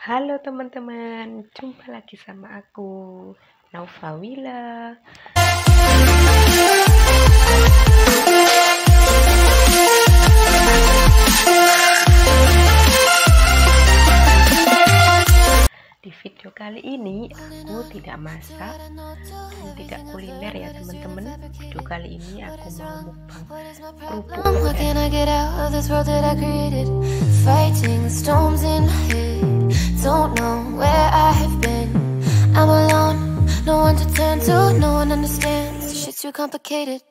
Halo teman-teman, jumpa lagi sama aku, Naufa Wila. Di video kali ini aku tidak masak dan tidak kuliner ya teman-teman. Video kali ini aku mau mukbang kerupuk. Don't know where I have been. I'm alone, no one to turn to, no one understands. Shit's too complicated.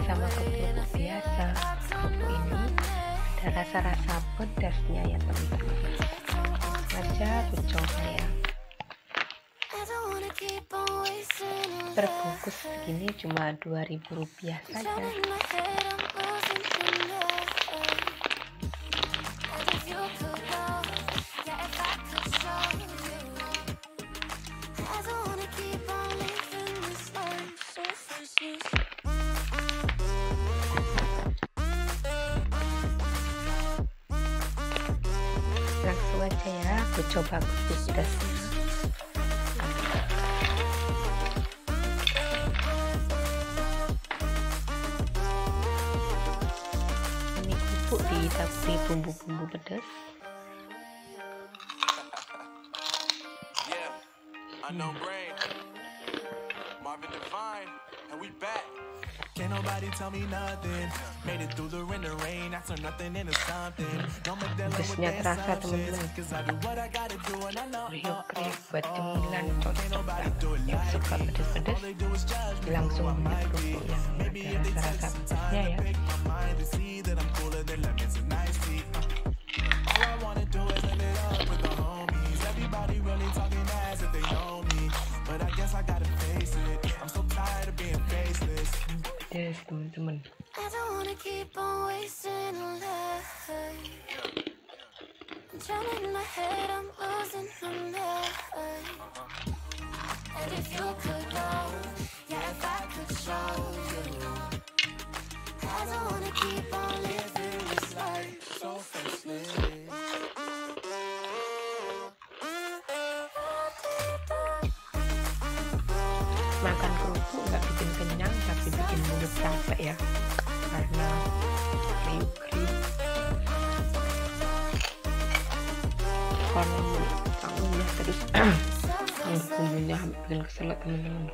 Sama kerupuk biasa. Kerupuk ini ada rasa-rasa pedasnya ya teman-teman. Aja aku coba ya. Terbungkus segini cuma 2000 rupiah saja. Drowning in my head, I'm losing control. Ditaburi bumbu-bumbu pedas. Yeah, unknown brain. Marvin Devine, and we back. Can't nobody tell me nothing. Made it through the rain, the rain. I turned nothing into something. No Modelo with Pedasnya the terasa assumptions. teman-teman. Cause I do what I gotta do and I know. Rio Cream buat cemilan cocok banget. Yang suka pedas-pedas All they do is judge me. langsung beli kerupuk yang ada rasa-rasa pedasnya ya. That I'm cooler than lemons and iced tea. Uh, all I wanna do is live it up with the homies. Everybody really talking ass if they know me. But I guess I gotta face it. I'm so tired of being faceless. Pedas teman-teman. I don't wanna keep on wasting life. I'm drowning my head, I'm losing my mind. Mulut capek ya. Karena kriuk-kriuk. Karena mulut kamu ya terus Hmm, bumbunya bikin keselak teman-teman.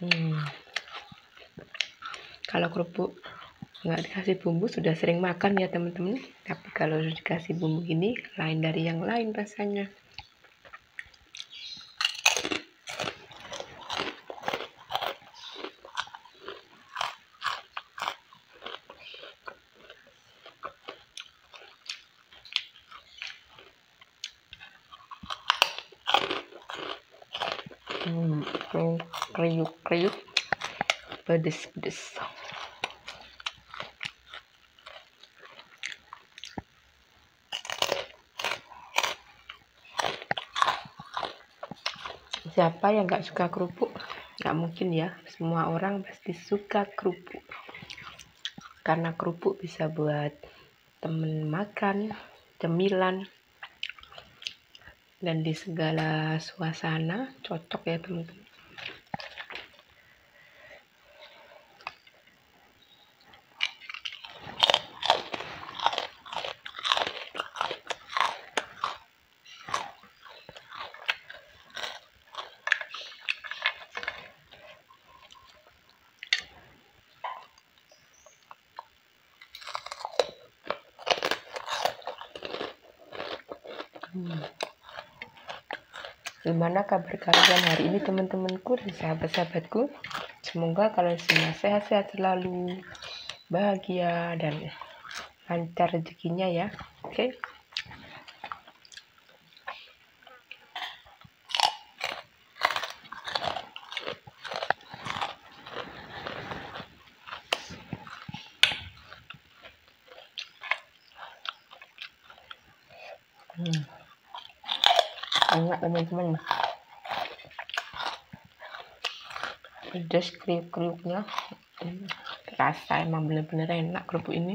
Hmm. Kalau kerupuk nggak dikasih bumbu sudah sering makan ya teman-teman. Tapi kalau dikasih bumbu gini lain dari yang lain rasanya. Hmm, kriuk kriuk pedes pedes. Siapa yang nggak suka kerupuk? Nggak mungkin ya. Semua orang pasti suka kerupuk. Karena kerupuk bisa buat temen makan, cemilan, dan di segala suasana cocok ya teman-teman. Hmm. Gimana kabar kalian hari ini teman-temanku dan sahabat-sahabatku? Semoga kalian semua sehat-sehat selalu, bahagia dan lancar rezekinya ya. Oke. Okay? Hmm enak teman-teman. Pedas kriuk-kriuknya. Rasa emang bener-bener enak kerupuk ini.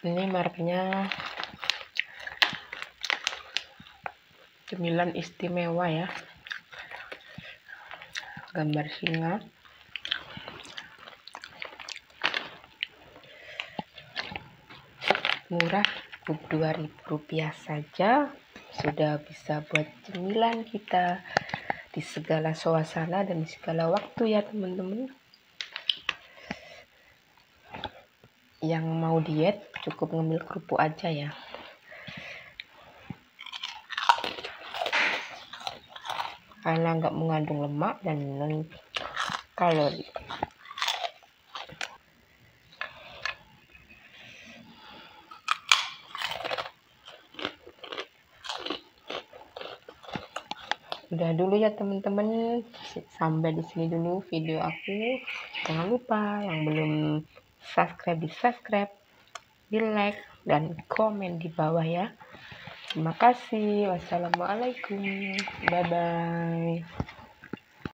Ini mereknya cemilan istimewa ya. Gambar singa murah Rp2.000 saja sudah bisa buat cemilan kita di segala suasana dan di segala waktu ya teman-teman. Yang mau diet cukup ngambil kerupuk aja ya. Karena nggak mengandung lemak dan non kalori udah dulu ya teman-teman. Sampai di sini dulu video aku. Jangan lupa yang belum subscribe di subscribe di like dan komen di bawah ya. Terima kasih. Wassalamualaikum. Bye bye